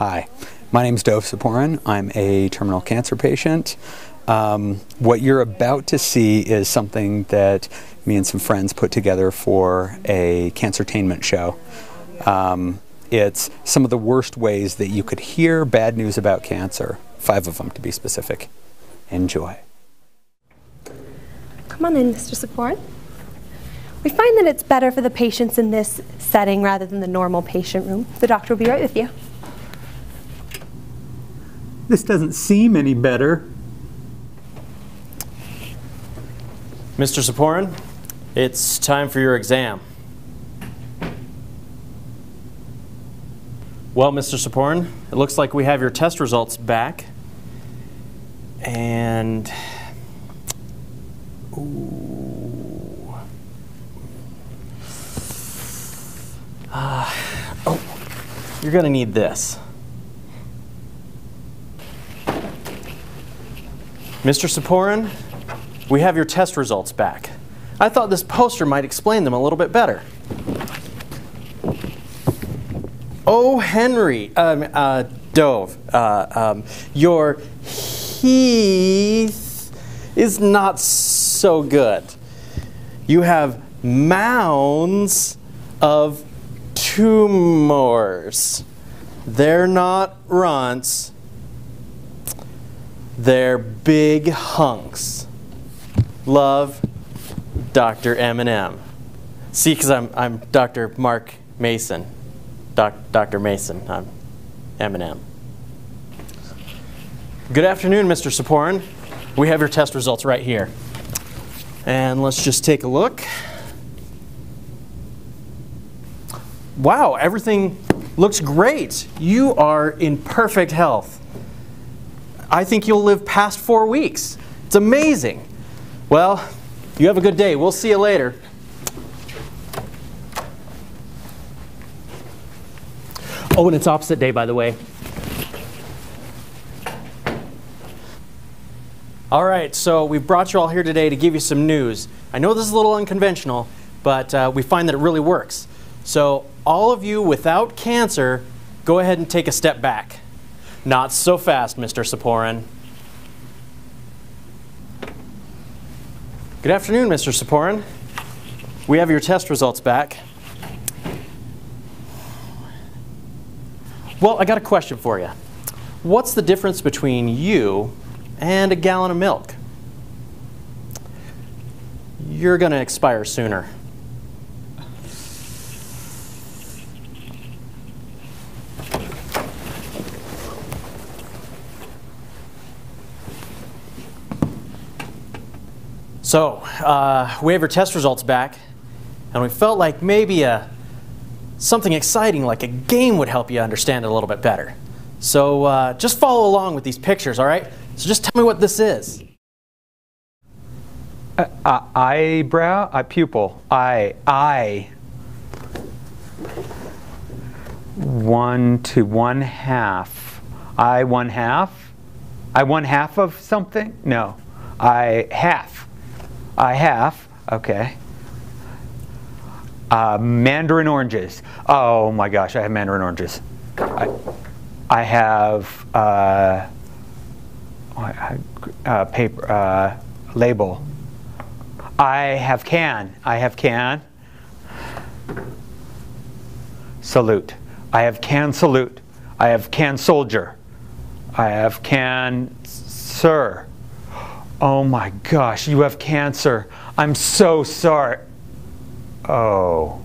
Hi, my name is Dov Siporin. I'm a terminal cancer patient. Um, what you're about to see is something that me and some friends put together for a cancertainment show. Um, it's some of the worst ways that you could hear bad news about cancer, five of them to be specific. Enjoy. Come on in, Mr. Siporin. We find that it's better for the patients in this setting rather than the normal patient room. The doctor will be right with you. This doesn't seem any better. Mr. Siporin, it's time for your exam. Well, Mr. Siporin, it looks like we have your test results back. And. Ooh. Uh, oh, you're going to need this. Mr. Siporin, we have your test results back. I thought this poster might explain them a little bit better. Oh, Henry, um, uh, Dove, uh, um, your Heath is not so good. You have mounds of tumors. They're not runts, they're big hunks. Love, Dr. M&M. See, because I'm, I'm Dr. Mark Mason. Doc, Dr. Mason, I'm M&M. Good afternoon, Mr. Siporin. We have your test results right here. And let's just take a look. Wow, everything looks great. You are in perfect health. I think you'll live past four weeks. It's amazing. Well, you have a good day. We'll see you later. Oh, and it's opposite day, by the way. All right, so we brought you all here today to give you some news. I know this is a little unconventional, but uh, we find that it really works. So, all of you without cancer, go ahead and take a step back. Not so fast, Mr. Siporin. Good afternoon, Mr. Siporin. We have your test results back. Well, I got a question for you. What's the difference between you and a gallon of milk? You're going to expire sooner. So, uh, we have your test results back, and we felt like maybe a, something exciting like a game would help you understand it a little bit better. So, uh, just follow along with these pictures, all right? So, just tell me what this is. Uh, uh, eyebrow, uh, pupil, eye, eye. One to one half. I one half. I one half of something? No. I half. I have, okay. Uh, mandarin oranges. Oh my gosh, I have mandarin oranges. I, I have uh, uh, paper uh, label. I have can. I have can. Salute. I have can salute. I have can soldier. I have can sir. Oh my gosh, you have cancer. I'm so sorry. Oh.